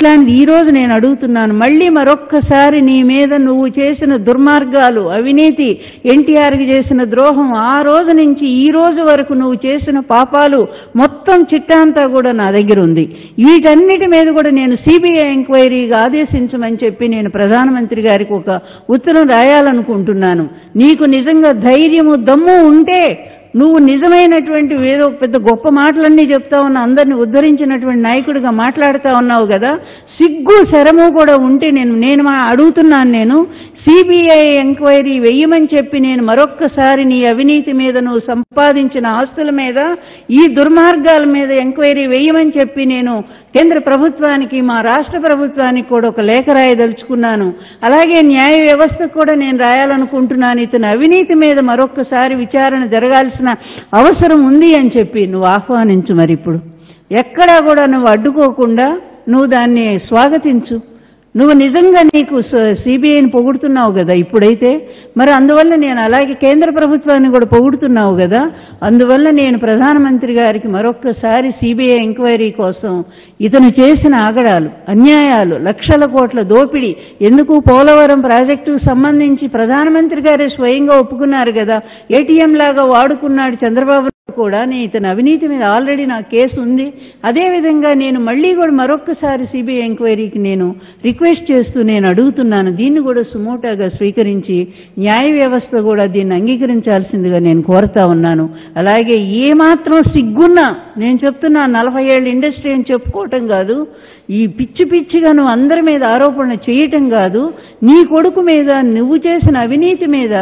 ఇట్లాంటి ఈరోజు నేను అడుగుతున్నాను మళ్ళీ మరొక్కసారి నీ మీద నువ్వు చేసిన దుర్మార్గాలు అవినీతి ఎన్టీఆర్కి చేసిన ద్రోహం ఆ రోజు నుంచి ఈ రోజు వరకు నువ్వు చేసిన పాపాలు మొత్తం చిట్టాంతా కూడా నా దగ్గర ఉంది. వీటన్నిటి మీద కూడా నేను సిబిఐ ఎంక్వైరీగా ఆదేశించమని చెప్పి నేను ప్రధానమంత్రి గారికి ఒక ఉత్తరం రాయాలనుకుంటున్నాను. నీకు నిజంగా ధైర్యము దమ్ము ఉంటే నువ్వు నిజమైనటువంటి ఏదో పెద్ద గొప్ప మాటలన్నీ చెప్తా ఉన్నా అందరిని ఉద్ధరించినటువంటి నాయకుడిగా మాట్లాడుతా ఉన్నావు కదా సిగ్గు శరము కూడా ఉంటే నేను నేను మా అడుగుతున్నాను నేను సిబిఐ ఎంక్వైరీ వెయ్యమని చెప్పి నేను మరొక్కసారి నీ అవినీతి మీద నువ్వు సంపాదించిన ఆస్తుల మీద ఈ దుర్మార్గాల మీద ఎంక్వైరీ వెయ్యమని చెప్పి నేను కేంద్ర ప్రభుత్వానికి మా రాష్ట్ర ప్రభుత్వానికి కూడా ఒక లేఖ రాయదలుచుకున్నాను. అలాగే న్యాయ వ్యవస్థకు కూడా నేను రాయాలనుకుంటున్నాను. ఇతని అవినీతి మీద మరొక్కసారి విచారణ చేయాల్సిన అవసరం ఉంది అని చెప్పి నువ్వు ఆహ్వానించు మరి ఇప్పుడు ఎక్కడా కూడా నువ్వు అడ్డుకోకుండా నువ్వు దాన్ని స్వాగతించు. నువ్వు నిజంగా నీకు సిబిఐని పొగుడుతున్నావు కదా ఇప్పుడైతే? మరి అందువల్ల నేను అలాగే కేంద్ర ప్రభుత్వాన్ని కూడా పొగుడుతున్నావు కదా? అందువల్ల నేను ప్రధానమంత్రి గారికి మరొక్కసారి సిబిఐ ఎంక్వైరీ కోసం ఇతను చేసిన ఆగడాలు అన్యాయాలు లక్షల కోట్ల దోపిడీ ఎందుకు పోలవరం ప్రాజెక్టుకు సంబంధించి ప్రధానమంత్రి గారే స్వయంగా ఒప్పుకున్నారు కదా? ఏటీఎం లాగా వాడుకున్నాడు చంద్రబాబు కూడా నేను ఇతని అవినీతి మీద ఆల్రెడీ నా కేసు ఉంది. అదేవిధంగా నేను మళ్ళీ కూడా మరొక్కసారి సిబిఐ ఎంక్వైరీకి నేను రిక్వెస్ట్ చేస్తూ నేను అడుగుతున్నాను. దీన్ని కూడా సుమోటాగా స్వీకరించి న్యాయ వ్యవస్థ కూడా దీన్ని అంగీకరించాల్సిందిగా నేను కోరుతా ఉన్నాను. అలాగే ఏమాత్రం సిగ్గున్నా నేను చెప్తున్నా నలభై ఏళ్ళ ఇండస్ట్రీ అని చెప్పుకోవటం కాదు. ఈ పిచ్చి పిచ్చిగా నువ్వు అందరి మీద ఆరోపణ చేయటం కాదు. నీ కొడుకు మీద నువ్వు చేసిన అవినీతి మీద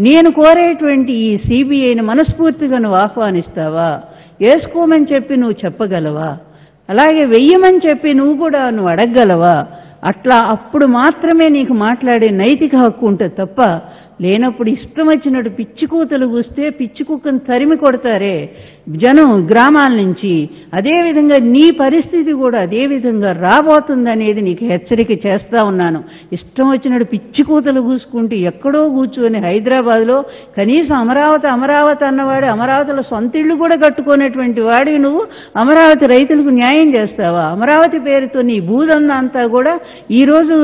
నేను కోరేటువంటి ఈ సిబిఐని మనస్ఫూర్తిగా నువ్వు ఆహ్వానిస్తావా? వేసుకోమని చెప్పి నువ్వు చెప్పగలవా? అలాగే వెయ్యమని చెప్పి నువ్వు కూడా నువ్వు అడగగలవా? అట్లా అప్పుడు మాత్రమే నీకు మాట్లాడే నైతిక హక్కు ఉంటుంది తప్ప లేనప్పుడు ఇష్టం వచ్చినట్టు పిచ్చి కూతలు కూస్తే పిచ్చి కుక్కను తరిమి కొడతారే. జనం గ్రామాల నుంచి అదేవిధంగా నీ పరిస్థితి కూడా అదేవిధంగా రాబోతుందనేది నీకు హెచ్చరిక చేస్తా ఉన్నాను. ఇష్టం వచ్చినట్టు పిచ్చి కూతలు కూసుకుంటూ ఎక్కడో కూర్చొని హైదరాబాద్లో కనీసం అమరావతి అమరావతి అన్నవాడు అమరావతిలో సొంత ఇళ్ళు కూడా కట్టుకునేటువంటి వాడివి నువ్వు. అమరావతి రైతులకు న్యాయం చేస్తావా? అమరావతి పేరుతో నీ భూదన్న అంతా కూడా ఈరోజు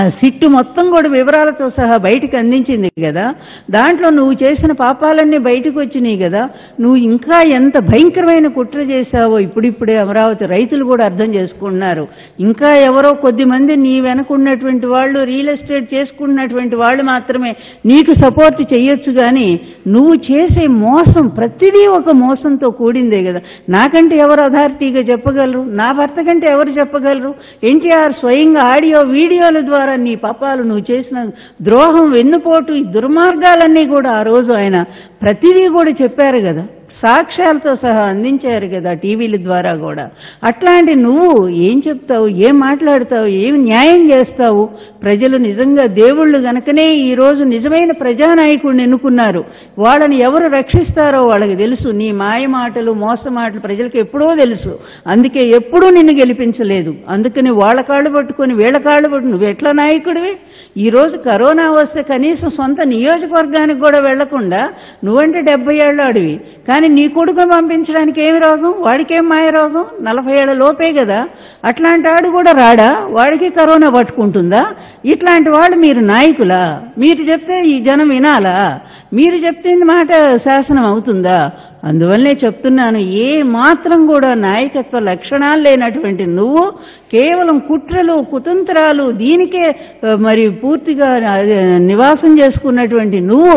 ఆ సిట్టు మొత్తం కూడా వివరాలతో సహా బయటికి అందించింది కదా. దాంట్లో నువ్వు చేసిన పాపాలన్నీ బయటకు వచ్చినాయి కదా. నువ్వు ఇంకా ఎంత భయంకరమైన కుట్ర చేశావో ఇప్పుడిప్పుడే అమరావతి రైతులు కూడా అర్థం చేసుకుంటున్నారు. ఇంకా ఎవరో కొద్ది మంది నీ వెనకున్నటువంటి వాళ్ళు రియల్ ఎస్టేట్ చేసుకున్నటువంటి వాళ్ళు మాత్రమే నీకు సపోర్ట్ చేయొచ్చు కానీ నువ్వు చేసే మోసం ప్రతిదీ ఒక మోసంతో కూడిందే కదా. నాకంటే ఎవరు అథారిటీగా చెప్పగలరు? నా భర్త కంటే ఎవరు చెప్పగలరు? ఎన్టీఆర్ స్వయంగా ఆడియో వీడియోల ద్వారా ద్వారా నీ పాపాలు నువ్వు చేసిన ద్రోహం వెన్నుపోటు ఈ దుర్మార్గాలన్నీ కూడా ఆ రోజు ఆయన ప్రతిదీ కూడా చెప్పారు కదా. సాక్ష్యాలతో సహా అందించారు కదా టీవీల ద్వారా కూడా. అట్లాంటి నువ్వు ఏం చెప్తావు ఏం మాట్లాడతావు ఏం న్యాయం చేస్తావు? ప్రజలు నిజంగా దేవుళ్ళు గనకనే ఈరోజు నిజమైన ప్రజానాయకుడిని ఎన్నుకున్నారు. వాళ్ళని ఎవరు రక్షిస్తారో వాళ్ళకి తెలుసు. నీ మాయ మాటలు మోస మాటలు ప్రజలకు ఎప్పుడో తెలుసు. అందుకే ఎప్పుడూ నిన్ను గెలిపించలేదు. అందుకని వాళ్ళ కాళ్ళు పట్టుకొని వీళ్ళ కాళ్ళు పట్టు నువ్వు ఎట్లా నాయకుడివి? ఈరోజు కరోనా వస్తే కనీసం సొంత నియోజకవర్గానికి కూడా వెళ్ళకుండా నువ్వంటే డెబ్బై ఏళ్ళు అడివి కానీ నీ కొడుకు పంపించడానికి ఏమి రోగం? వాడికేం మాయ రోగం? నలభై ఏళ్ళ లోపే కదా. అట్లాంటి వాడు కూడా రాడా? వాడికి కరోనా పట్టుకుంటుందా? ఇట్లాంటి వాళ్ళు మీరు నాయకులా? మీరు చెప్తే ఈ జనం వినాలా? మీరు చెప్తే మాట శాసనం అవుతుందా? అందువల్లనే చెప్తున్నాను ఏ మాత్రం కూడా నాయకత్వ లక్షణాలు లేనటువంటి నువ్వు కేవలం కుట్రలు కుతంత్రాలు దీనికే మరి పూర్తిగా నివాసం చేసుకున్నటువంటి నువ్వు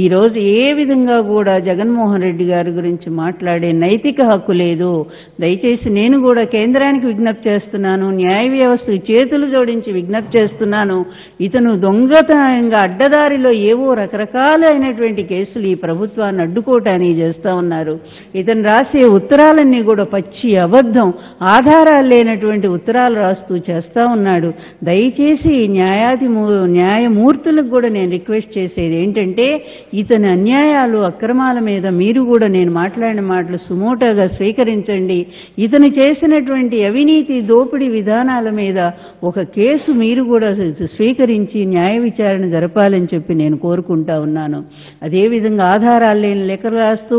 ఈరోజు ఏ విధంగా కూడా జగన్మోహన్ రెడ్డి గారి గురించి మాట్లాడే నైతిక హక్కు లేదు. దయచేసి నేను కూడా కేంద్రానికి విజ్ఞప్తి చేస్తున్నాను న్యాయ వ్యవస్థకు చేతులు జోడించి విజ్ఞప్తి చేస్తున్నాను. ఇతను దొంగతనంగా అడ్డదారిలో ఏవో రకరకాలైనటువంటి కేసులు ఈ ప్రభుత్వాన్ని అడ్డుకోవటానికి చేస్తా ఉన్నారు. ఇతను రాసే ఉత్తరాలన్నీ కూడా పచ్చి అబద్ధం ఆధారాలు లేనటువంటి ఉత్తరాలు రాస్తూ చేస్తూ ఉన్నాడు. దయచేసి న్యాయాధి న్యాయమూర్తులకు కూడా నేను రిక్వెస్ట్ చేసేది ఏంటంటే ఇతని అన్యాయాలు అక్రమాల మీద మీరు కూడా నేను మాట్లాడిన మాటలు సుమోటోగా స్వీకరించండి. ఇతను చేసినటువంటి అవినీతి దోపిడీ విధానాల మీద ఒక కేసు మీరు కూడా స్వీకరించి న్యాయ విచారణ జరపాలని చెప్పి నేను కోరుకుంటా ఉన్నాను. అదేవిధంగా ఆధారాలు లేని లెక్కలు రాస్తూ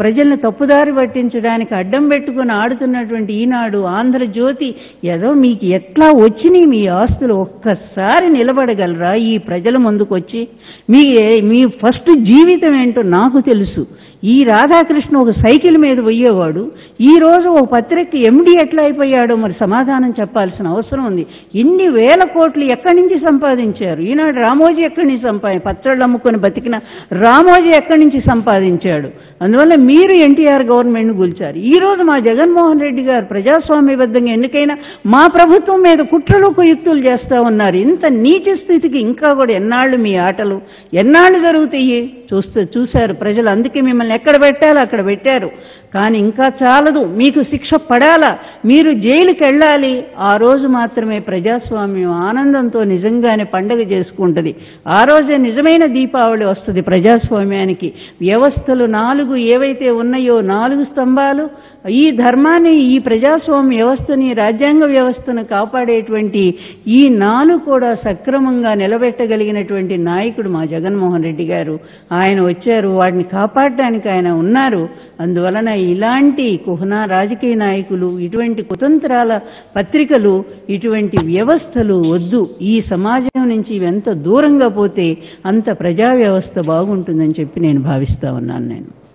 ప్రజల్ని తప్పుదారి పట్టించడానికి అడ్డం పెట్టుకుని ఆడుతున్నటువంటి ఈనాడు ఆంధ్రజ్యోతి ఏదో మీకు ఎట్లా వచ్చినాయి మీ ఆస్తులు ఒక్కసారి నిలబడగలరా ఈ ప్రజల ముందుకొచ్చి? మీ మీ ఫస్ట్ జీవితం ఏంటో నాకు తెలుసు. ఈ రాధాకృష్ణ ఒక సైకిల్ మీద పోయేవాడు. ఈ రోజు ఒక పత్రిక ఎండి ఎట్లా అయిపోయాడో మరి సమాధానం చెప్పాల్సిన అవసరం ఉంది. ఇన్ని వేల కోట్లు ఎక్కడి నుంచి సంపాదించారు? ఈనాడు రామోజీ ఎక్కడి నుంచి సంపాది పత్రాలు అమ్ముకొని బతికిన రామోజీ ఎక్కడి నుంచి సంపాదించాడు? అందువల్ల మీరు ఎన్టీఆర్ గవర్నమెంట్ను కూల్చారు ఈ రోజు మా జగన్మోహన్ రెడ్డి గారు ప్రజాస్వామ్యబద్ధంగా ఎన్నికైనా మా ప్రభుత్వం మీద కుట్రలు కుయుక్తులు చేస్తూ ఉన్నారు. ఇంత నీచ స్థితికి ఇంకా కూడా ఎన్నాళ్ళు మీ ఆటలు? ఎన్నాళ్ళు జరుగుతాయి? చూస్తూ చూశారు ప్రజలు. అందుకే మిమ్మల్ని ఎక్కడ పెట్టాలో అక్కడ పెట్టారు. కానీ ఇంకా చాలదు. మీకు శిక్ష పడాలా? మీరు జైలుకి వెళ్ళాలి? ఆ రోజు మాత్రమే ప్రజాస్వామ్యం ఆనందంతో నిజంగానే పండగ చేసుకుంటుంది. ఆ రోజే నిజమైన దీపావళి వస్తుంది ప్రజాస్వామ్యానికి. వ్యవస్థలు నాలుగు ఏవైతే ఉన్నాయో నాలుగు స్తంభాలు ఈ ధర్మాన్ని ఈ ప్రజాస్వామ్య వ్యవస్థని రాజ్యాంగ వ్యవస్థను కాపాడేటువంటి ఈ నాలుగు కూడా సక్రమంగా నిలబెట్టగలిగినటువంటి నాయకుడు మా జగన్మోహన్ రెడ్డి గారు. ఆయన వచ్చారు వాటిని కాపాడడానికి ఆయన ఉన్నారు. అందువలన ఇలాంటి కుహనా రాజకీయ నాయకులు ఇటువంటి కుతంత్రాల పత్రికలు ఇటువంటి వ్యవస్థలు వద్దు. ఈ సమాజం నుంచి ఎంత దూరంగా పోతే అంత ప్రజా వ్యవస్థ బాగుంటుందని చెప్పి నేను భావిస్తా ఉన్నాను నేను.